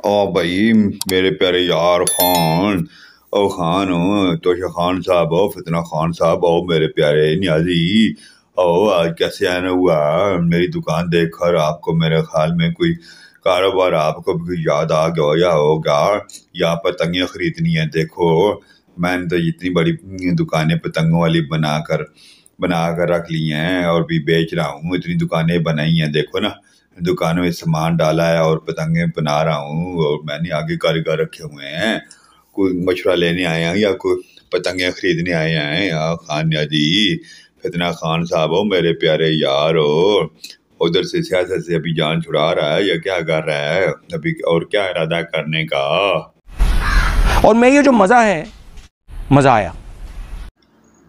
ओ भाई, मेरे प्यारे यार खान। ओ खान तोशा खान साहब हो फितना खान साहब ओ मेरे प्यारे न्याजी। ओ, आज कैसे आना हुआ? मेरी दुकान देख कर आपको मेरे ख्याल में कोई कारोबार आपको भी याद आ गया या होगा या पतंगियाँ खरीदनी है, देखो। मैंने तो इतनी बड़ी दुकानें पतंगों वाली बनाकर बना कर रख ली हैं और भी बेच रहा हूँ। इतनी दुकानें बनाई हैं, देखो ना। दुकानों में सामान डाला है और पतंगे बना रहा हूँ और मैंने आगे कारीगर रखे हुए हैं। कोई मशवरा लेने आए हैं या कोई पतंगे खरीदने आए हैं? या खान जी फितना खान साहब हो मेरे प्यारे यार हो उधर से सियासत से अभी जान छुड़ा रहा है या क्या कर रहा है? अभी और क्या इरादा करने का? और मैं ये जो मज़ा है मज़ा आया।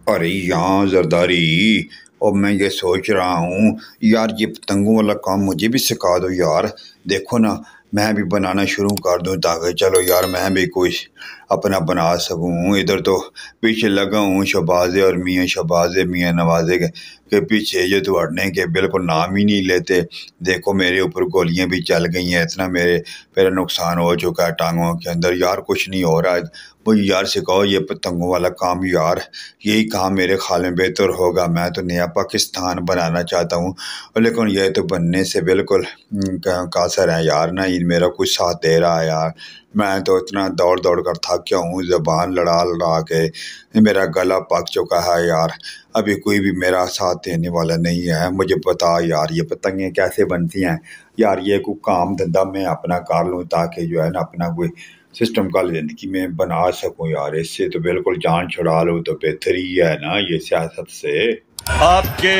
अरे यहाँ जरदारी और मैं ये सोच रहा हूँ, यार ये पतंगों वाला काम मुझे भी सिखा दो यार। देखो ना, मैं भी बनाना शुरू कर दूँ ताकि चलो यार, मैं भी कुछ अपना बना सकूँ। इधर तो पीछे लगा हूँ शबाजे और मियाँ शबाजे मियाँ नवाजे के, के पीछे ये तो हटने के बिल्कुल नाम ही नहीं लेते। देखो मेरे ऊपर गोलियाँ भी चल गई हैं इतना मेरे मेरा नुकसान हो चुका है टांगों के अंदर। यार कुछ नहीं हो रहा है। मुझे यार से कहो ये पतंगों वाला काम यार यही काम मेरे ख्याल में बेहतर होगा। मैं तो नया पाकिस्तान बनाना चाहता हूँ। लेकिन ये तो बनने से बिल्कुल कासर है यार ना मेरा कुछ साथ दे रहा है यार। मैं तो इतना दौड़ दौड़ कर थक गया हूँ ज़बान लड़ा लड़ा के। मेरा गला पक चुका है यार। अभी कोई भी मेरा साथ देने वाला नहीं है। मुझे बता यार ये पतंगें कैसे बनती हैं? यार ये कोई काम धंधा मैं अपना कर लूँ ताकि जो है ना अपना कोई सिस्टम का ज़िंदगी में बना सकूँ यार। इससे तो बिल्कुल जान छुड़ा लो तो बेहतर ही है ना ये सियासत से। आपके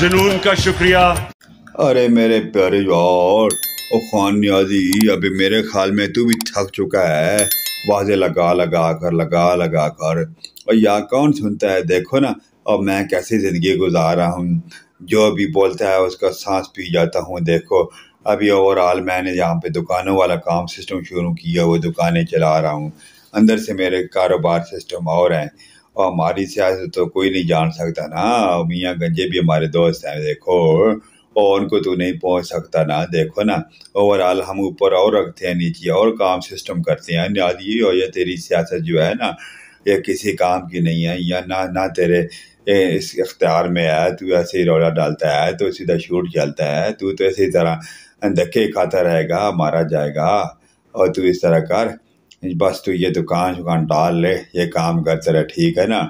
जुनून का शुक्रिया। अरे मेरे प्यारे यार ओ खान न्याजी अभी मेरे ख्याल में तू भी थक चुका है। वाजे लगा लगा कर, लगा लगा कर। और यार कौन सुनता है? देखो ना, अब मैं कैसी ज़िंदगी गुजार रहा हूँ। जो भी बोलता है उसका सांस पी जाता हूँ, देखो। अभी ओवरऑल मैंने यहाँ पे दुकानों वाला काम सिस्टम शुरू किया, वो दुकानें चला रहा हूँ। अंदर से मेरे कारोबार सिस्टम और हैं। और हमारी सियासत तो कोई नहीं जान सकता ना। मियाँ गंजे भी हमारे दोस्त हैं, देखो। और उनको तो नहीं पहुँच सकता ना। देखो ना ओवरऑल हम ऊपर और रखते हैं, नीचे और काम सिस्टम करते हैं। ये और ये तेरी सियासत जो है ना ये किसी काम की नहीं है। या ना ना तेरे इस इख्तियार में है, तू ऐसे ही रौला डालता है तो सीधा शूट चलता है। तू तो इसी तरह धक्के खाता रहेगा, मारा जाएगा, और तू इस तरह कर। बस तू ये दुकान शुकान डाल ले, ये काम कर रहे, ठीक है ना?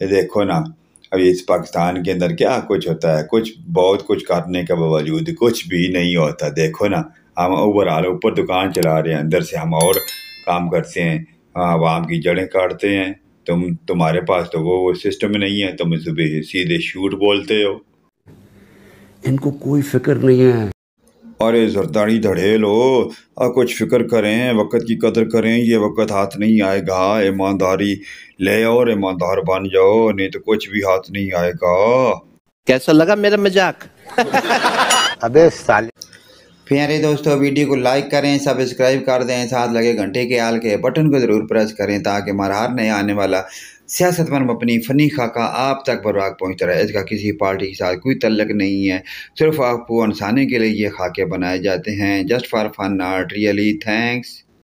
ये देखो ना अभी इस पाकिस्तान के अंदर क्या कुछ होता है? कुछ बहुत कुछ करने के बावजूद कुछ भी नहीं होता। देखो ना, हम ओवरऑल ऊपर दुकान चला रहे हैं, अंदर से हम और काम करते हैं। आवाम की जड़ें काटते हैं। तुम, तुम्हारे पास तो वो वो सिस्टम नहीं है, तुम सुबह सीधे शूट बोलते हो। इनको कोई फ़िक्र नहीं है। अरे जरदारी धड़े लो आ कुछ फ़िक्र करें वक़्त की कदर करें ये वक़्त हाथ नहीं आएगा। ईमानदारी ले और ईमानदार बन जाओ नहीं तो कुछ भी हाथ नहीं आएगा। कैसा लगा मेरा मज़ाक? अबे साले। प्यारे दोस्तों वीडियो को लाइक करें सब्सक्राइब कर दें साथ लगे घंटे के आल के बटन को ज़रूर प्रेस करें ताकि हमारा हर नया आने वाला सियासत मरम अपनी फ़नी खाका आप तक बर्बाक पहुँचता है इसका किसी पार्टी के साथ कोई तल्लक नहीं है। सिर्फ़ आपको अनसाने के लिए ये खाके बनाए जाते हैं। Just for fun not really thanks